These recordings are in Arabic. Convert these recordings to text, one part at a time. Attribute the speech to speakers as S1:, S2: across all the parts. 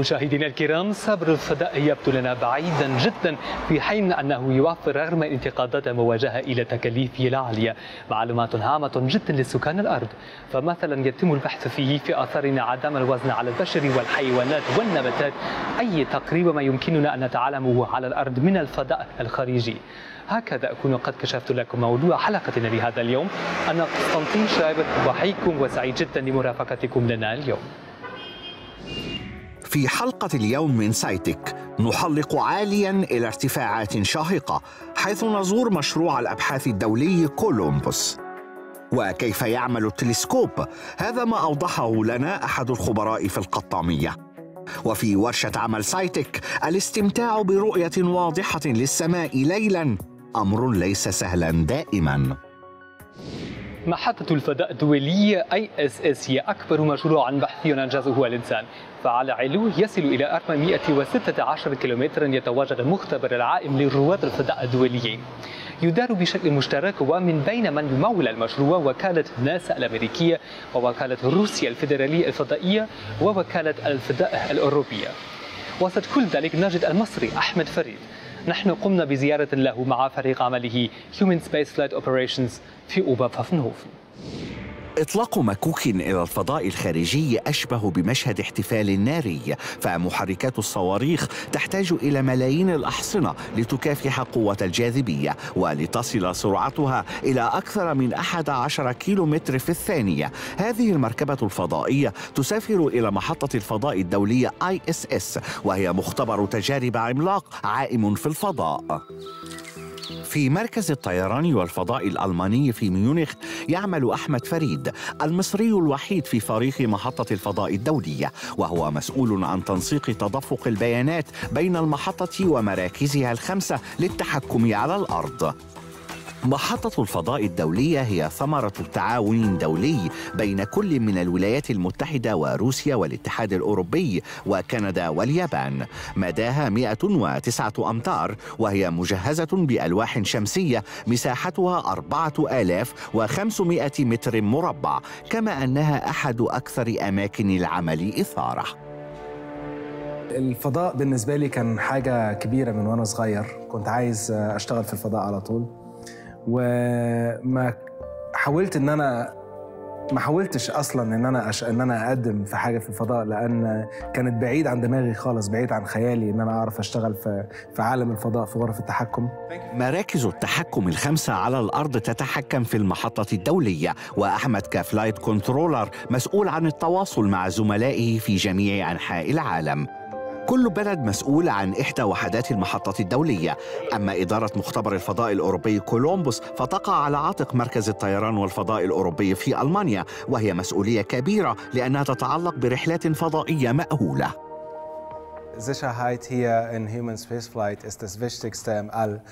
S1: مشاهدينا الكرام صبر الفضاء يبدو لنا بعيدا جدا في حين أنه يوفر رغم انتقادات موجهه إلى تكاليفه العالية. معلومات هامة جدا لسكان الأرض. فمثلا يتم البحث فيه في اثار انعدام الوزن على البشر والحيوانات والنباتات. أي تقريب ما يمكننا أن نتعلمه على الأرض من الفضاء الخارجي. هكذا أكون قد كشفت لكم موضوع حلقتنا لهذا اليوم. أنا قسطنطين شابر وحيكم وسعيد جدا لمرافقتكم لنا اليوم.
S2: في حلقة اليوم من سايتك نحلق عاليا إلى ارتفاعات شاهقة حيث نزور مشروع الأبحاث الدولي كولومبوس. وكيف يعمل التلسكوب؟ هذا ما أوضحه لنا أحد الخبراء في القطامية. وفي ورشة عمل سايتك الاستمتاع برؤية واضحة للسماء ليلا أمر ليس سهلا دائما.
S1: محطة الفضاء الدولية ISS هي أكبر مشروع بحثي أنجزه الإنسان. فعلى علو يصل إلى 416 كيلومترا يتواجد المختبر العائم لرواد الفضاء الدوليين يدار بشكل مشترك ومن بين من يمول المشروع وكالة ناسا الأمريكية ووكالة روسيا الفيدرالية الفضائية ووكالة الفضاء الأوروبية. وسط كل ذلك نجد المصري أحمد فريد نحن قمنا بزيارة له مع فريق عمله Human Space Flight Operations في أوبا فافنهوفن.
S2: إطلاق مكوك إلى الفضاء الخارجي أشبه بمشهد احتفال ناري فمحركات الصواريخ تحتاج إلى ملايين الأحصنة لتكافح قوة الجاذبية ولتصل سرعتها إلى أكثر من 11 كيلومتر في الثانية. هذه المركبة الفضائية تسافر إلى محطة الفضاء الدولية ISS وهي مختبر تجارب عملاق عائم في الفضاء. في مركز الطيران والفضاء الألماني في ميونخ يعمل أحمد فريد المصري الوحيد في فريق محطة الفضاء الدولية وهو مسؤول عن تنسيق تدفق البيانات بين المحطة ومراكزها الخمسة للتحكم على الأرض. محطة الفضاء الدولية هي ثمرة تعاون دولي بين كل من الولايات المتحدة وروسيا والاتحاد الأوروبي وكندا واليابان. مداها 109 أمتار وهي مجهزة بألواح شمسية مساحتها 4500 متر مربع كما أنها أحد أكثر أماكن العمل إثارة.
S3: الفضاء بالنسبة لي كان حاجة كبيرة من وأنا صغير. كنت عايز أشتغل في الفضاء على طول. وما حاولت إن أنا ما حاولتش أصلا إن أنا أش... إن أنا أقدم في حاجة في الفضاء لأن كانت بعيد عن دماغي خالص بعيد عن خيالي إن أنا أعرف أشتغل في في عالم الفضاء في غرف التحكم.
S2: مراكز التحكم الخمسة على الأرض تتحكم في المحطة الدولية وأحمد ك flight controller مسؤول عن التواصل مع زملائه في جميع أنحاء العالم. كل بلد مسؤول عن إحدى وحدات المحطة الدولية. أما إدارة مختبر الفضاء الأوروبي كولومبوس فتقع على عاتق مركز الطيران والفضاء الأوروبي في ألمانيا وهي مسؤولية كبيرة لأنها تتعلق برحلات فضائية مأهولة.
S3: Sicherheit hier in Human Spaceflight ist das Wichtigste im All,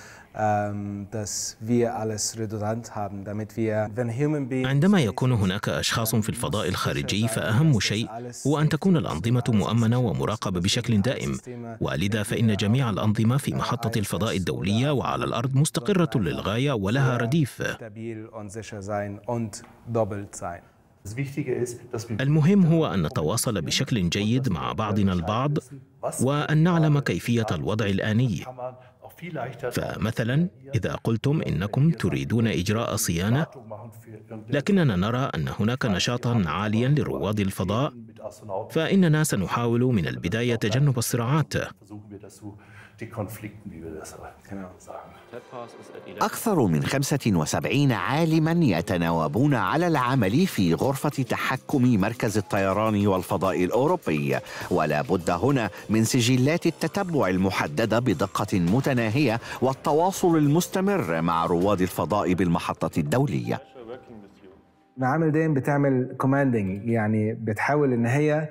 S3: dass wir alles redundant haben, damit wir, wenn human beings
S4: عندما يكون هناك أشخاص في الفضاء الخارجي فأهم شيء هو أن تكون الأنظمة مؤمنة ومراقبة بشكل دائم. ولذا فإن جميع الأنظمة في محطة الفضاء الدولية وعلى الأرض مستقرة للغاية ولها رديف. المهم هو أن نتواصل بشكل جيد مع بعضنا البعض وأن نعلم كيفية الوضع الآني. فمثلا إذا قلتم إنكم تريدون إجراء صيانة لكننا نرى أن هناك نشاطا عاليا لرواد الفضاء فإننا سنحاول من البداية تجنب الصراعات.
S2: أكثر من 75 عالما يتناوبون على العمل في غرفة تحكم مركز الطيران والفضاء الأوروبي. ولا بد هنا من سجلات التتبع المحددة بدقة متناهية والتواصل المستمر مع رواد الفضاء بالمحطة الدولية.
S3: المعامل دايما بتعمل commanding يعني بتحاول إن هي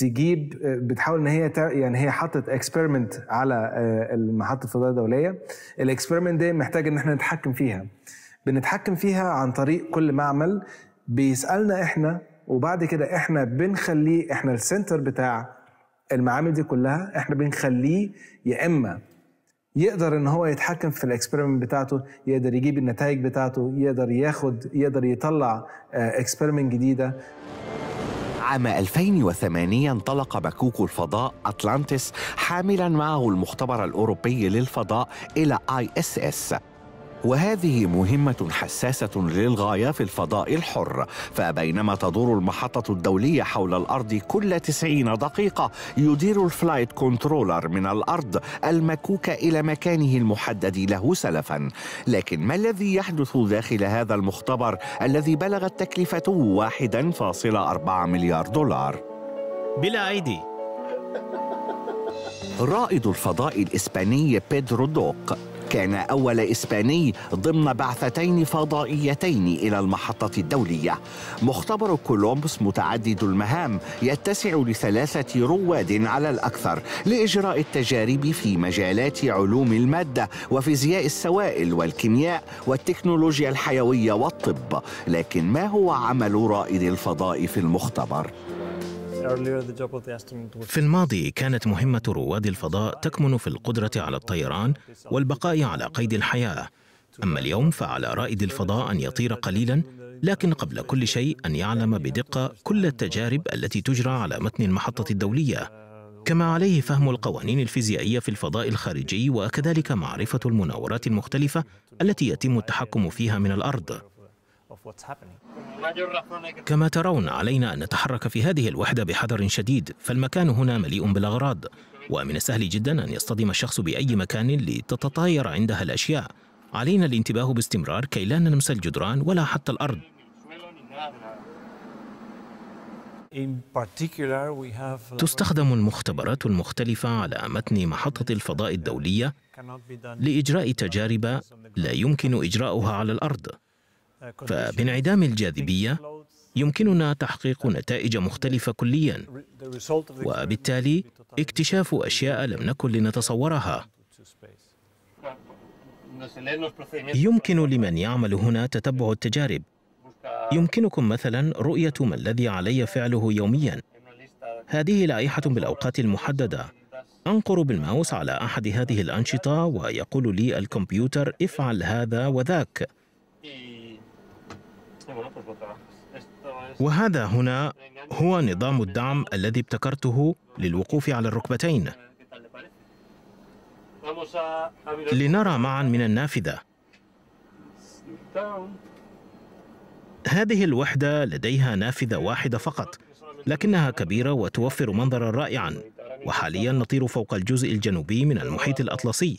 S3: تجيب بتحاول إن هي. يعني هي حطت experiment على محطه الفضاء الدولية. ال experiment دي محتاج إن إحنا نتحكم فيها. بنتحكم فيها عن طريق كل معمل. بيسألنا إحنا وبعد كده إحنا بنخليه إحنا ال center بتاع المعامل دي كلها إحنا بنخليه يا إما يقدر إن هو يتحكم في ال experiment بتاعته يقدر يجيب النتائج بتاعته يقدر ياخد يقدر يطلع experiment جديدة.
S2: عام 2008 انطلق مكوك الفضاء أتلانتس حاملا معه المختبر الأوروبي للفضاء إلى ISS. وهذه مهمة حساسة للغاية في الفضاء الحر فبينما تدور المحطة الدولية حول الأرض كل 90 دقيقة يدير ال flight controller من الأرض المكوك إلى مكانه المحدد له سلفا. لكن ما الذي يحدث داخل هذا المختبر الذي بلغت تكلفته 1.4 مليار دولار؟
S4: بلا أيدي.
S2: رائد الفضاء الإسباني بيدرو دوق كان أول إسباني ضمن بعثتين فضائيتين إلى المحطة الدولية مختبر كولومبوس متعدد المهام يتسع لثلاثة رواد على الأكثر لإجراء التجارب في مجالات علوم المادة وفيزياء السوائل والكيمياء والتكنولوجيا الحيوية والطب لكن ما هو عمل رائد الفضاء في المختبر؟
S4: في الماضي كانت مهمة رواد الفضاء تكمن في القدرة على الطيران والبقاء على قيد الحياة. أما اليوم فعلى رائد الفضاء أن يطير قليلا لكن قبل كل شيء أن يعلم بدقة كل التجارب التي تجرى على متن المحطة الدولية. كما عليه فهم القوانين الفيزيائية في الفضاء الخارجي وكذلك معرفة المناورات المختلفة التي يتم التحكم فيها من الأرض. كما ترون علينا أن نتحرك في هذه الوحدة بحذر شديد فالمكان هنا مليء بالأغراض. ومن السهل جدا أن يصطدم الشخص بأي مكان لتتطاير عندها الأشياء. علينا الانتباه باستمرار كي لا نلمس الجدران ولا حتى الأرض. تستخدم المختبرات المختلفة على متن محطة الفضاء الدولية لإجراء تجارب لا يمكن إجراؤها على الأرض. فبانعدام الجاذبية يمكننا تحقيق نتائج مختلفة كليا وبالتالي اكتشاف أشياء لم نكن لنتصورها. يمكن لمن يعمل هنا تتبع التجارب. يمكنكم مثلا رؤية ما الذي علي فعله يوميا. هذه لائحة بالأوقات المحددة. أنقر بالماوس على أحد هذه الأنشطة ويقول لي الكمبيوتر افعل هذا وذاك. وهذا هنا هو نظام الدعم الذي ابتكرته للوقوف على الركبتين. لنرى معا من النافذة. هذه الوحدة لديها نافذة واحدة فقط لكنها كبيرة وتوفر منظرا رائعا. وحاليا نطير فوق الجزء الجنوبي من المحيط الأطلسي.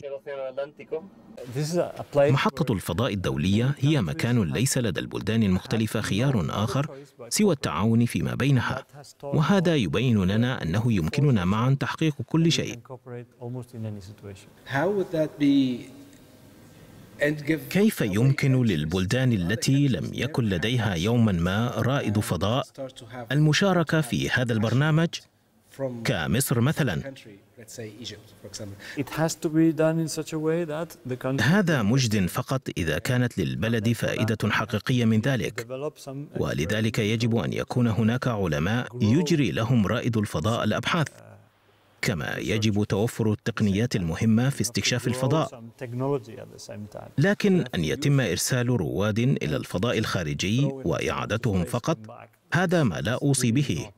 S4: محطة الفضاء الدولية هي مكان ليس لدى البلدان المختلفة خيار آخر سوى التعاون فيما بينها. وهذا يبين لنا أنه يمكننا معا تحقيق كل شيء. كيف يمكن للبلدان التي لم يكن لديها يوما ما رائد فضاء المشاركة في هذا البرنامج؟ كمصر مثلا. هذا مجد فقط إذا كانت للبلد فائدة حقيقية من ذلك. ولذلك يجب أن يكون هناك علماء يجري لهم رائد الفضاء الأبحاث. كما يجب توفر التقنيات المهمة في استكشاف الفضاء. لكن أن يتم إرسال رواد إلى الفضاء الخارجي وإعادتهم فقط هذا ما لا أوصي به.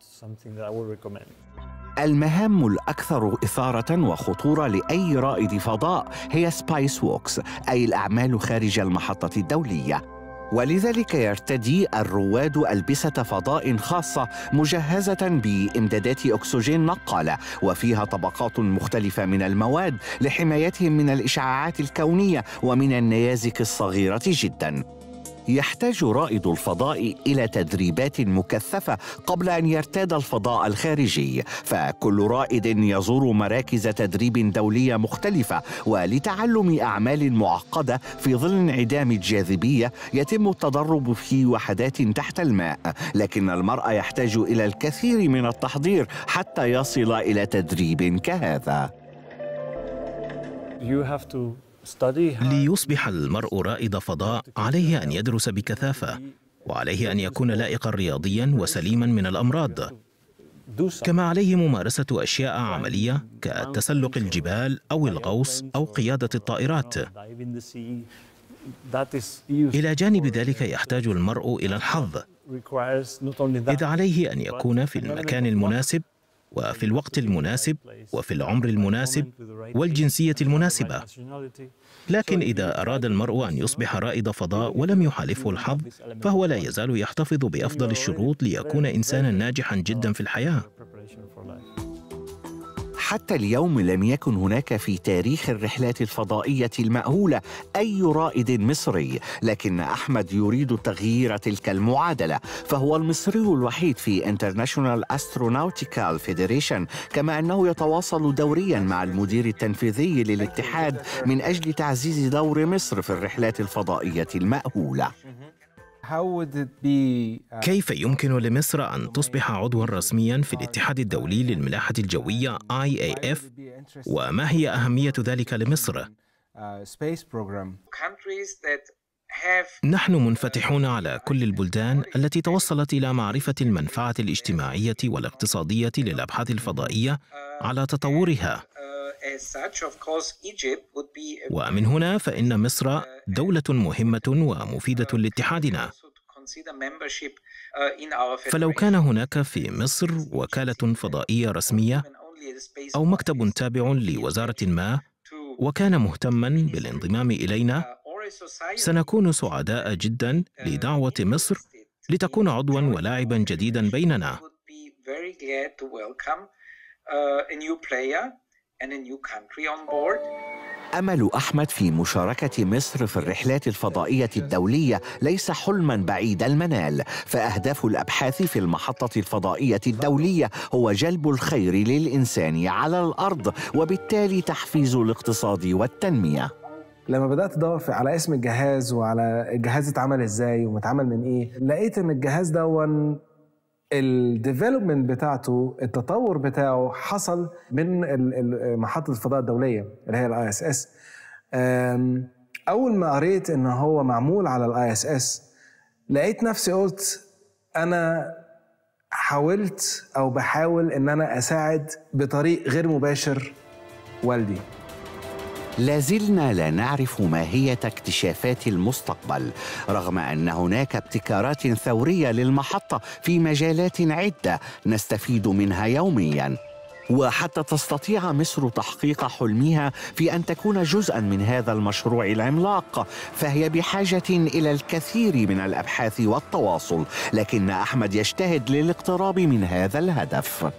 S2: المهام الأكثر إثارة وخطورة لأي رائد فضاء هي space walks أي الأعمال خارج المحطة الدولية. ولذلك يرتدي الرواد ألبسة فضاء خاصة مجهزة بإمدادات أكسجين نقالة وفيها طبقات مختلفة من المواد لحمايتهم من الإشعاعات الكونية ومن النيازك الصغيرة جداً. يحتاج رائد الفضاء إلى تدريبات مكثفة قبل أن يرتاد الفضاء الخارجي فكل رائد يزور مراكز تدريب دولية مختلفة ولتعلم أعمال معقدة في ظل انعدام الجاذبية يتم التدرب في وحدات تحت الماء. لكن المرء يحتاج إلى الكثير من التحضير حتى يصل إلى تدريب كهذا.
S4: You have to ليصبح المرء رائد فضاء عليه أن يدرس بكثافة وعليه أن يكون لائقا رياضيا وسليما من الأمراض. كما عليه ممارسة أشياء عملية كتسلق الجبال أو الغوص أو قيادة الطائرات. إلى جانب ذلك يحتاج المرء إلى الحظ. إذ عليه أن يكون في المكان المناسب وفي الوقت المناسب وفي العمر المناسب والجنسية المناسبة. لكن إذا أراد المرء أن يصبح رائد فضاء ولم يحالفه الحظ فهو لا يزال يحتفظ بأفضل الشروط ليكون إنسانا ناجحا جدا في الحياة.
S2: حتى اليوم لم يكن هناك في تاريخ الرحلات الفضائية المأهولة أي رائد مصري لكن أحمد يريد تغيير تلك المعادلة فهو المصري الوحيد في International Astronautical Federation كما أنه يتواصل دوريا مع المدير التنفيذي للاتحاد من أجل تعزيز دور مصر في الرحلات الفضائية المأهولة.
S4: كيف يمكن لمصر أن تصبح عضوا رسميا في الاتحاد الدولي للملاحة الجوية IAF وما هي أهمية ذلك لمصر؟ نحن منفتحون على كل البلدان التي توصلت إلى معرفة المنفعة الاجتماعية والاقتصادية للأبحاث الفضائية على تطورها. ومن هنا فإن مصر دولة مهمة ومفيدة لاتحادنا. فلو كان هناك في مصر وكالة فضائية رسمية أو مكتب تابع لوزارة ما وكان مهتما بالانضمام إلينا سنكون سعداء جدا لدعوة مصر لتكون عضوا ولاعبا جديدا بيننا.
S2: أمل أحمد في مشاركة مصر في الرحلات الفضائية الدولية ليس حلما بعيد المنال فأهداف الأبحاث في المحطة الفضائية الدولية هو جلب الخير للإنسان على الأرض وبالتالي تحفيز الاقتصاد والتنمية.
S3: لما بدأت أدور على اسم الجهاز وعلى الجهاز اتعمل إزاي ومتعمل من إيه لقيت إن الجهاز دون ال development بتاعته التطور بتاعه حصل من محطة الفضاء الدولية اللي هي ال ISS أول ما قريت إن هو معمول على ال ISS لقيت نفسي قلت أنا حاولت أو بحاول إن أنا أساعد بطريق غير مباشر والدي.
S2: لازلنا لا نعرف ماهية اكتشافات المستقبل رغم أن هناك ابتكارات ثورية للمحطة في مجالات عدة نستفيد منها يومياً. وحتى تستطيع مصر تحقيق حلمها في أن تكون جزءا من هذا المشروع العملاق فهي بحاجة إلى الكثير من الأبحاث والتواصل لكن أحمد يجتهد للاقتراب من هذا الهدف.